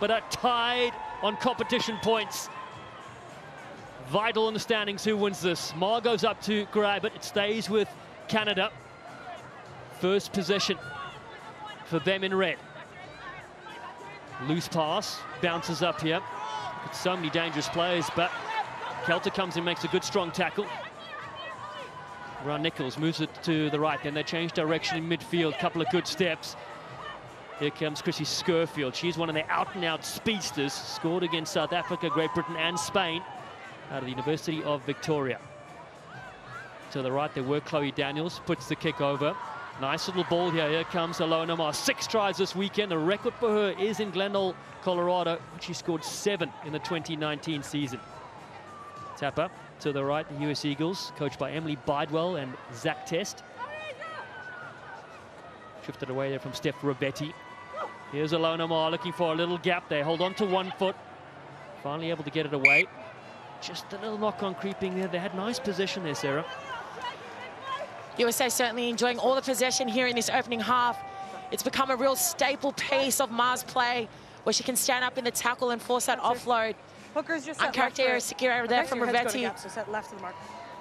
but are tied on competition points. Vital in the standings who wins this. Maher goes up to grab it. It stays with Canada. First position for them in red. Loose pass, bounces up here. So many dangerous players, but Kelter comes in, makes a good strong tackle. Ron Nichols moves it to the right, then they change direction in midfield, couple of good steps. Here comes Krissy Scurfield. She's one of the out-and-out speedsters, scored against South Africa, Great Britain and Spain out of the University of Victoria. To the right, there were Chloe Daniels, puts the kick over. Nice little ball here. Here comes Ilona Maher. Six tries this weekend. The record for her is in Glendale, Colorado. She scored seven in the 2019 season. Tapper to the right, the US Eagles, coached by Emilie Bydwell and Zack Test. Shifted away there from Steph Rovetti. Here's Ilona Maher looking for a little gap there. Hold on to one foot. Finally able to get it away. Just a little knock on creeping there. They had nice position there, Sarah. USA certainly enjoying all the possession here in this opening half. It's become a real staple piece of Maher's play where she can stand up in the tackle and force that offload. Hooker's just Uncharacteristic error there from Rovetti. So set left to the mark.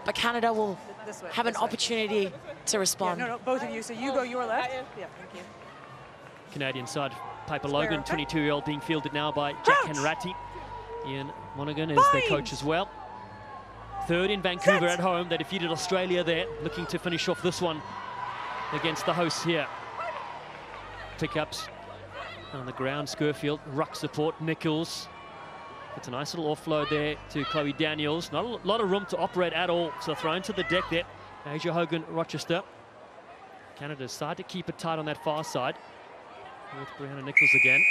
But Canada will This way, have an way. opportunity to Yeah, respond. no, no, both of you. So you go your left. Yeah, thank you. Canadian side, Piper Square, Logan, 22-year-old, being fielded now by Jack Crouch. Hanratty. Ian Monaghan is their coach as well. Third in Vancouver at home. They defeated Australia there, looking to finish off this one against the hosts here. Pickups on the ground, Scurfield, ruck support, Nichols. It's a nice little offload there to Chloe Daniels. Not a lot of room to operate at all, so thrown to the deck there. Asia Hogan, Rochester. Canada's side to keep it tight on that far side. With Brianna Nichols again.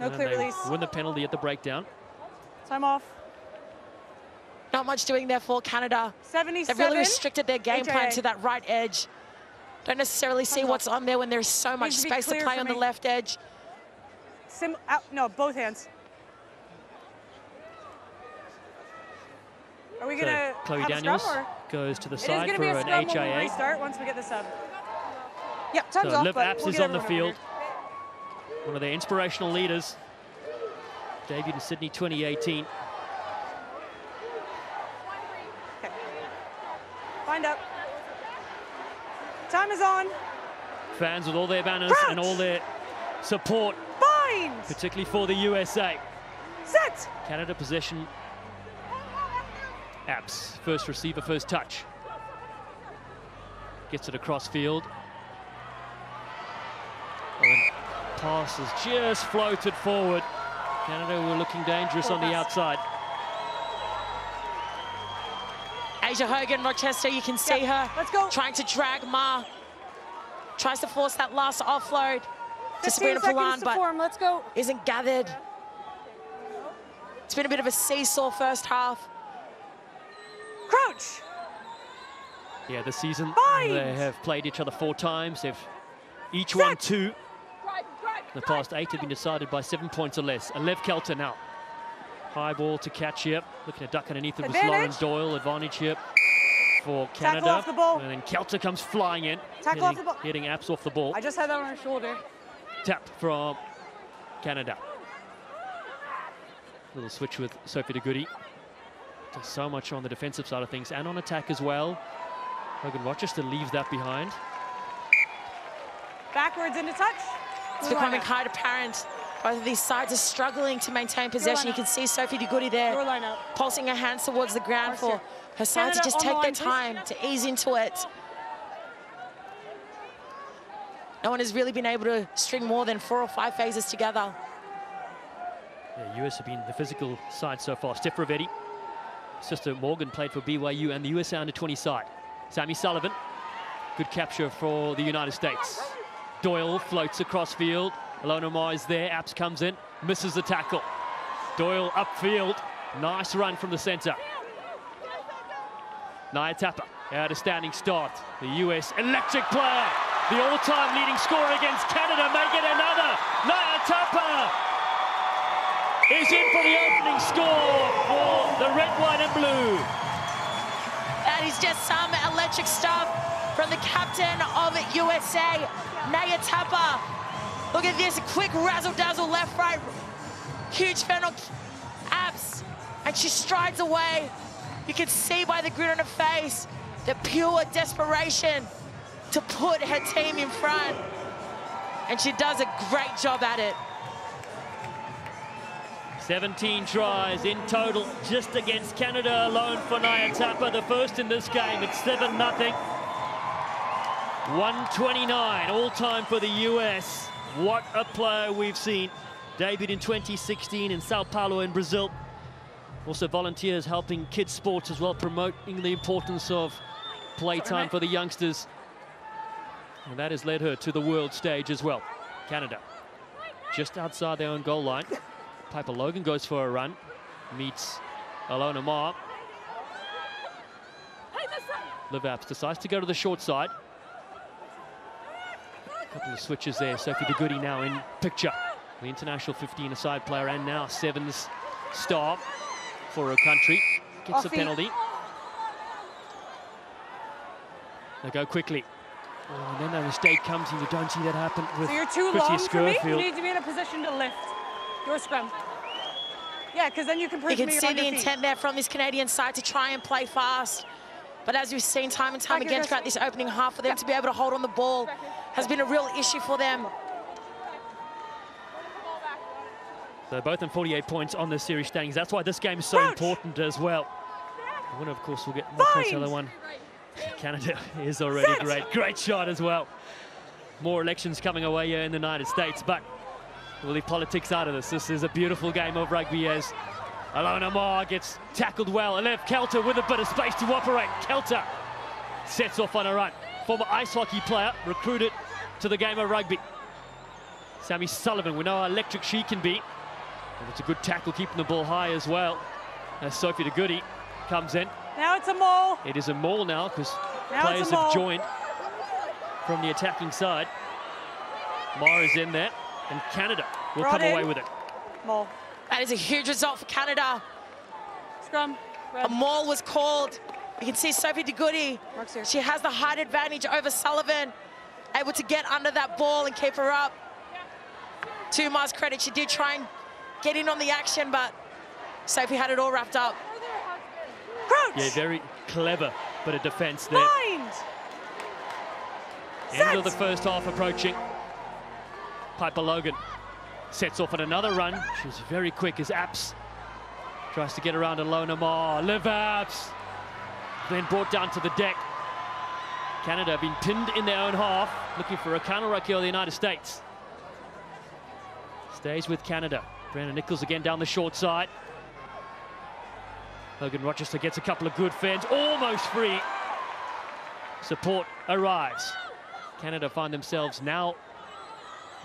No And clear release. Win the penalty at the breakdown. Time off. Not much doing there for Canada. 77. They've really restricted their game plan to that right edge. Don't necessarily see Hands what's off. on there when there's so much Needs space to clear play for on the left edge. Sim out. No, both hands. Are we So gonna Chloe have Daniels a scrum or? goes to the It is side gonna for be a an scrum when we HIA. restart once we get the sub. Yep, time's So off. Liv Apps we'll is on the everyone over field. One of their inspirational leaders. Debuted in Sydney 2018. Okay. Find up. Time is on. Fans with all their banners and all their support, Bind. particularly for the USA. Set. Canada possession. Apps, first receiver, first touch. Gets it across field. And pass is just floated forward. Canada were looking dangerous on the outside. Asia Hogan, Rochester, you can see Yeah, her let's go. trying to drag Maher. Tries to force that last offload to Sabrina seconds Poulin, but form. Let's go. isn't gathered. It's been a bit of a seesaw first half. Crouch. Yeah, this season Bind. they have played each other four times. They've each Set. won two. The past eight have been decided by seven points or less. Alev Kelter now. High ball to catch here. Looking to duck underneath it was Lauren Doyle. Advantage here for Canada. Tackle off the ball. And then Kelter comes flying in. Tackle off hitting, the ball. Hitting apps off the ball. I just had that on her shoulder. Tap from Canada. Little switch with Sophie de Goede. Does so much on the defensive side of things and on attack as well. Hogan Rochester leaves that behind. Backwards into touch. It's becoming lineup. quite apparent. Both of these sides are struggling to maintain possession. You can see Sophie De there Your pulsing her hands towards the ground for her side to just on the take their line, time to ease into it. No one has really been able to string more than four or five phases together. Yeah, US have been the physical side so far. Steph Rovetti, sister Morgan played for BYU and the USA under 20 side. Sammy Sullivan, good capture for the United States. Doyle floats across field. Ilona is there. Apps comes in, misses the tackle. Doyle upfield. Nice run from the centre. Naya Tapper out a standing start. The US electric player. The all-time leading scorer against Canada. Make it another. Naya Tapper is in for the opening score for the red, white and blue. That is just some electric stuff from the captain of USA, Naya Tapper. Look at this, quick razzle-dazzle left, right. Huge fennel abs. And she strides away. You can see by the grin on her face the pure desperation to put her team in front. And she does a great job at it. 17 tries in total just against Canada alone for Naya Tapper, the first in this game. It's 7 0 129 all time for the US. What a player we've seen. Debuted in 2016 in Sao Paulo in Brazil. Also volunteers helping kids sports as well, promoting the importance of playtime for the youngsters. And that has led her to the world stage as well. Canada just outside their own goal line. Piper Logan goes for a run, meets Ilona Maher. Liv Apps decides to go to the short side. Couple of switches there. Sophie De Goede now in picture. The international 15 aside player and now sevens star for her country. Gets a penalty. They go quickly. Oh, and then the mistake comes and you don't see that happen with So you're too Krissy long for me. You need to be in a position to lift your scrum. Yeah, because then you can prove You can me see you're on the your feet. intent there from this Canadian side to try and play fast. But as we've seen time and time Back again your throughout this opening half, for them to be able to hold on the ball has been a real issue for them. So both in 48 points on the series standings. That's why this game is so important as well. The winner, of course, will get more points. The other one, Canada, is already Set. great. Great shot as well. More elections coming away here in the United States, but we'll leave politics out of this. This is a beautiful game of rugby as Ilona Maher gets tackled well. And left Kelter with a bit of space to operate. Kelter sets off on a run. Former ice hockey player, recruited to the game of rugby. Sammy Sullivan, we know how electric she can be. And it's a good tackle, keeping the ball high as well. As Sophie De Goede comes in. Now it's a maul. It is a maul now because players it's a have joined from the attacking side. Maher's in there, and Canada will Brought come in. away with it. Maul. That is a huge result for Canada. Scrum. A Red. maul was called. You can see Sophie De Goede. She has the height advantage over Sullivan. Able to get under that ball and keep her up. To Maher's credit, she did try and get in on the action, but Sophie had it all wrapped up. Crouch. Yeah, very clever but a defence there. Bind. End of the first half approaching. Piper Logan sets off on another run. She's very quick as Apps tries to get around Ilona Maher. Liv Apps then brought down to the deck. Canada have been pinned in their own half, looking for a counter ruck here of the United States. Stays with Canada. Brandon Nichols again down the short side. Hogan Rochester gets a couple of good fends, almost free. Support arrives. Canada find themselves now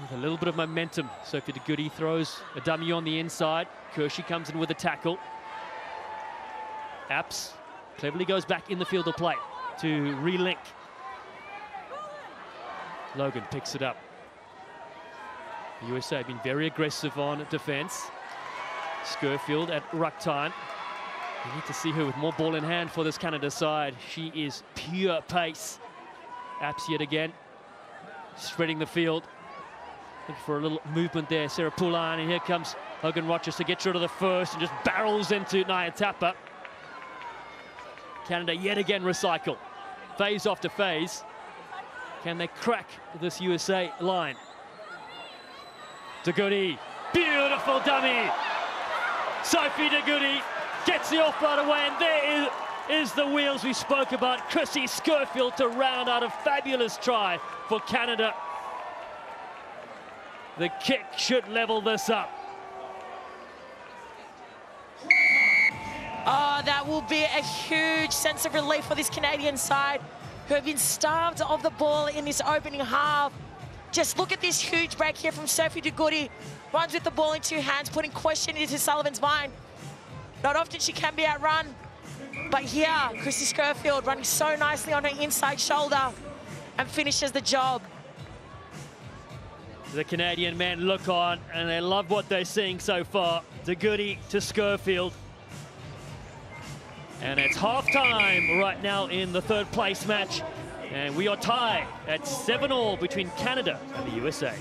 with a little bit of momentum. Sophie De Goede throws a dummy on the inside. Kirshe comes in with a tackle. Apps cleverly goes back in the field of play to relink. Logan picks it up. The USA have been very aggressive on defense. Scurfield at ruck time. We need to see her with more ball in hand for this Canada side. She is pure pace. Apps yet again, spreading the field. Looking for a little movement there. Sarah Poulin, and here comes Hogan Rochester. Gets rid of the first and just barrels into Naya Tapper. Canada yet again recycle. Phase after phase. Can they crack this USA line? De beautiful dummy. Sophie De gets the off right away, and there is, is the wheels we spoke about. Krissy Scurfield to round out a fabulous try for Canada. The kick should level this up. Oh, that will be a huge sense of relief for this Canadian side who have been starved of the ball in this opening half. Just look at this huge break here from Sophie Goede. Runs with the ball in two hands, putting question into Sullivan's mind. Not often she can be outrun, but here, Krissy Scurfield running so nicely on her inside shoulder and finishes the job. The Canadian men look on and they love what they're seeing so far. Goede to Scurfield. And it's half time right now in the third place match. And we are tied at 7 all between Canada and the USA.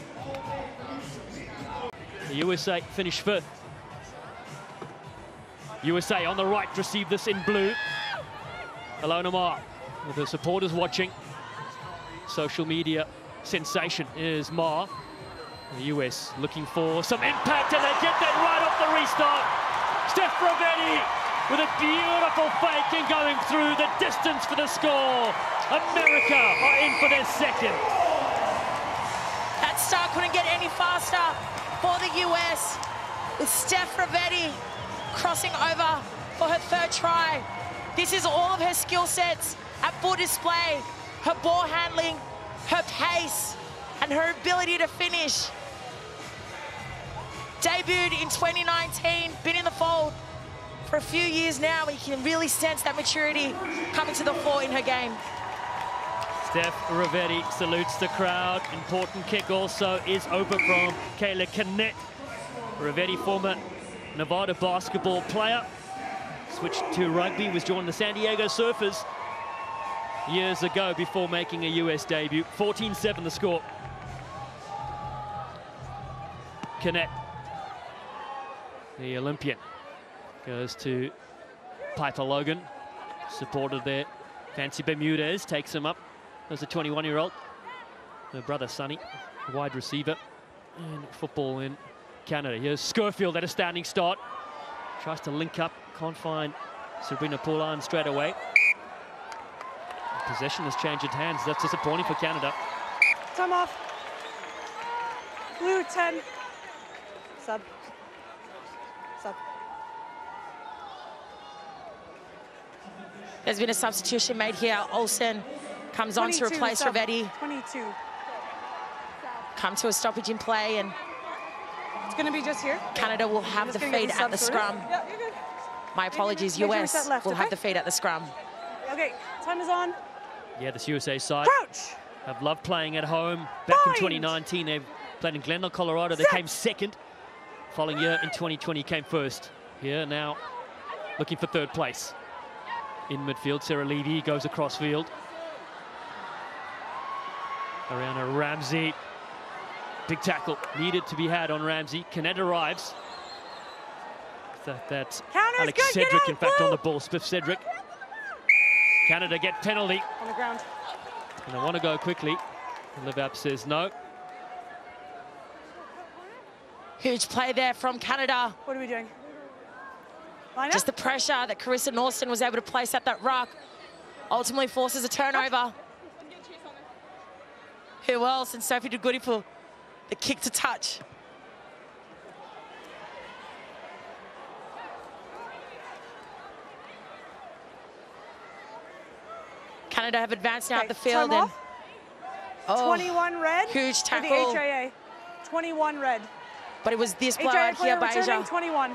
The USA finished fifth. USA on the right receive this in blue. Ilona Maher with the supporters watching. Social media sensation is Maher. The US looking for some impact and they get that right off the restart. Steph Rovetti with a beautiful fake and going through the distance for the score. America are in for their second. That start couldn't get any faster for the US with Steph Rovetti crossing over for her third try. This is all of her skill sets at full display. Her ball handling, her pace, and her ability to finish. Debuted in 2019, been in the fold for a few years now. We can really sense that maturity coming to the fore in her game. Steph Rovetti salutes the crowd. Important kick also is over from Kayla Canett. Rovetti, former Nevada basketball player, switched to rugby, was joined the San Diego Surfers years ago before making a US debut. 14-7 the score. Canett, the Olympian, goes to Piper Logan, supported there. Fancy Bermudez takes him up as a 21-year-old. Her brother Sonny, wide receiver in football in Canada. Here's Schofield at a standing start. Tries to link up, can't find Sabrina Poulin straight away. Possession has changed hands. That's disappointing for Canada. Time off. Blue 10. Sub. Sub. There's been a substitution made here. Olsen comes on to replace sub. Rovetti. 22. Come to a stoppage in play, and It's going to be just here. Canada will have the feed at the scrum. Yeah. My apologies, Make we US set left, will have the feed at the scrum. Okay, time is on. Yeah, this USA side Crouch. have loved playing at home. Back in 2019, they played in Glendale, Colorado. They Set. came second. Following year in 2020 came first. Here now looking for third place. In midfield, Sarah Levy goes across field. Ariana Ramsey. Big tackle needed to be had on Ramsey. Canett arrives. That, that's Counter's Alex good, Sedrick, out, in fact, on the ball. Spiff Sedrick. Canada get penalty. On the ground. And I want to go quickly. And Liv Apps says no. Huge play there from Canada. What are we doing? Just the pressure that Carissa Norsten was able to place at that ruck ultimately forces a turnover. Who else? And Sophie DeGoede for the kick to touch. Canada have advanced now Okay, the field and oh, 21 red. huge For the tackle. HIA. 21 red. but it was this blowout here by Asia. 21.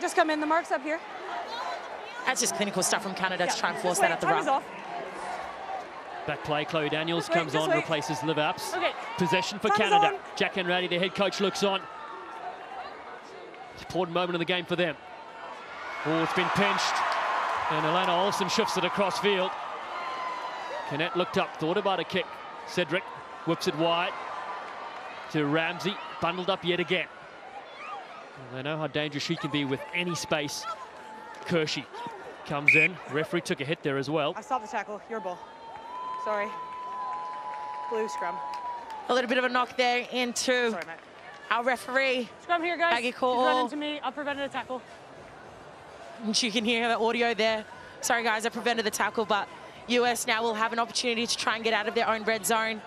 Just come in, the mark's up here. That's just clinical stuff from Canada Yeah, to try and force wait, that at the time is rock. off. Back play, Chloe Daniels wait, comes on, wait. replaces Liv Apps. Okay. Possession for Time is Canada. on. Jack Hanratty, the head coach, looks on. Important moment in the game for them. Oh, it's been pinched. And Alena Olsen shifts it across field. Canett looked up, thought about a kick. Sedrick whips it wide to Ramsey, bundled up yet again. And they know how dangerous she can be with any space. Kirshe comes in. Referee took a hit there as well. I stopped the tackle. Your ball. Sorry. Blue scrum. A little bit of a knock there into Sorry, our referee. Scrum here, guys. Maggie He's Cole. running to me. I prevented a tackle. And you can hear the audio there. Sorry, guys, I prevented the tackle, but US now will have an opportunity to try and get out of their own red zone.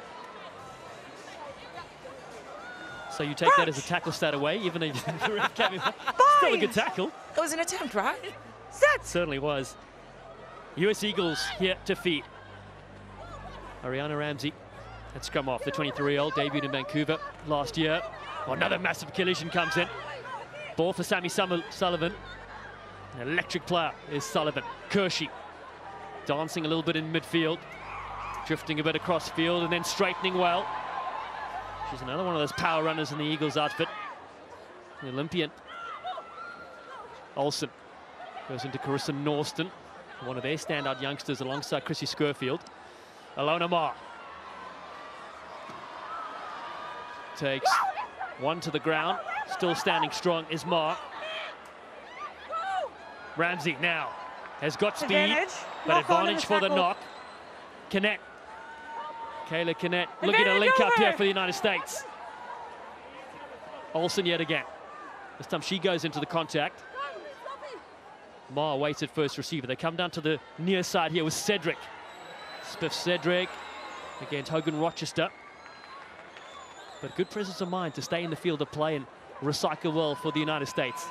So you take that as a tackle straight away, even didn't the ref came in. Still a good tackle. It was an attempt, right? Set! Certainly was. US Eagles here to feed. Ariana Ramsey at scrum off, the 23-year-old, debuted in Vancouver last year. Another massive collision comes in. Ball for Sammy Summer Sullivan. An electric player is Sullivan. Kirshe dancing a little bit in midfield, drifting a bit across field and then straightening well. She's another one of those power runners in the Eagles outfit. The Olympian. Olsen goes into Carissa Norsten, one of their standout youngsters alongside Krissy Scurfield. Ilona Maher. takes one to the ground. Still standing strong is Maher. Ramsey now has got speed, Advantage. but Knock advantage for the knock. Connect. Kayla Canett looking to link up here for the United States. Olsen yet again. This time she goes into the contact. Maher waits at first receiver. They come down to the near side here with Sedrick. Spiff Sedrick against Hogan Rochester. But good presence of mind to stay in the field of play and recycle well for the United States.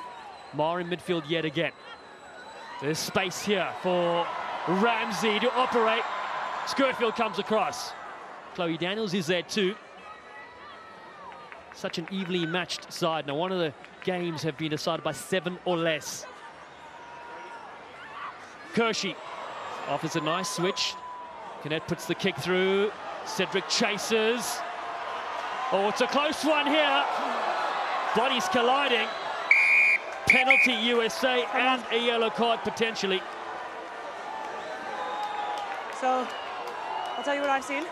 Maher in midfield yet again. There's space here for Ramsey to operate. Scurfield comes across. Chloe Daniels is there too. Such an evenly matched side. Now, one of the games have been decided by seven or less. Kirshe offers a nice switch. Canett puts the kick through. Sedrick chases. Oh, it's a close one here. Bodies colliding. Penalty USA and a yellow card potentially. So, I'll tell you what I've seen.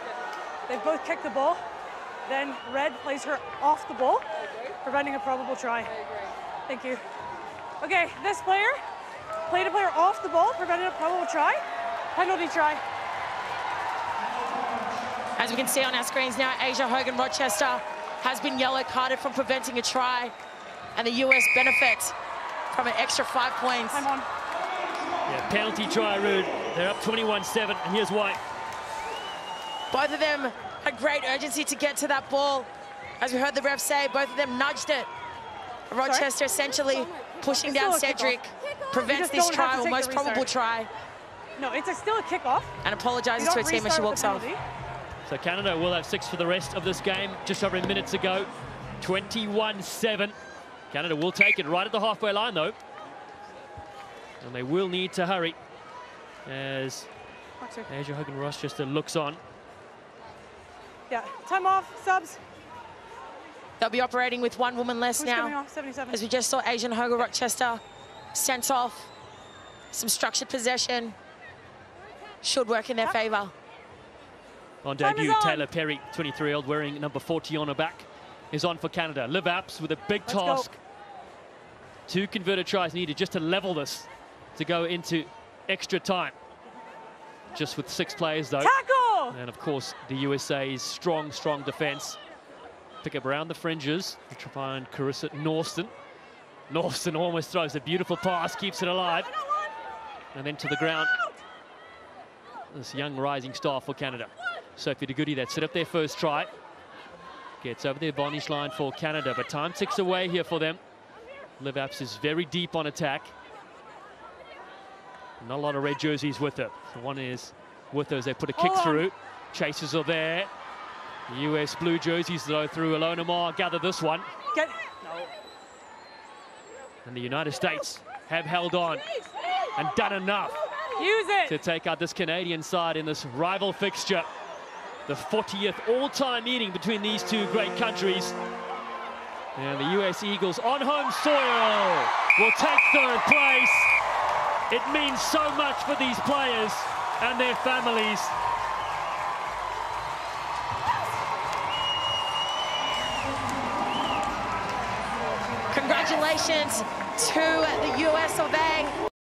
They've both kicked the ball. Then Red plays her off the ball, preventing a probable try. Thank you. Okay, this player played a player off the ball, prevented a probable try. Penalty try. As we can see on our screens now, Asia Hogan Rochester has been yellow carded from preventing a try, and the US benefits from an extra five points. Time on. Yeah, penalty try, Rude. They're up 21-7, and here's why. Both of them had great urgency to get to that ball. As we heard the ref say, both of them nudged it. Rochester essentially pushing It's down still a kickoff. Sedrick, prevents this don't try, or most probable try, No, it's a, still a kickoff. and apologizes to her team as she walks off. So Canada will have six for the rest of this game, just over a minute to go. 21-7. Canada will take it right at the halfway line, though. And they will need to hurry as Watch it. Asia Hogan Rochester looks on. Yeah, time off, subs. They'll be operating with one woman less Who's coming now. off? 77. As we just saw Asia Hogan Rochester sent off. Some structured possession should work in their favor. On debut, on. Taylor Perry, 23-year-old, wearing number 40 on her back, is on for Canada. Liv Apps with a big Let's go. task. Two converted tries needed just to level this to go into extra time. Just with six players, though. Tackle! And of course, the USA's strong, strong defense. Pick up around the fringes try find Carissa Norsten. Norsten almost throws a beautiful pass, keeps it alive. And then to the ground. This young rising star for Canada. Sophie De Goede that set up their first try. Gets over the advantage line for Canada, but time ticks away here for them. Liv Apps is very deep on attack. Not a lot of red jerseys with her. One is with as they put a kick on. through. Chasers are there. US blue jerseys though through Ilona Maher gather this one. Get. And the United States have held on and done enough Use it. to take out this Canadian side in this rival fixture. The 40th all-time meeting between these two great countries. And the US Eagles on home soil will take third place. It means so much for these players and their families. Congratulations to the US of A.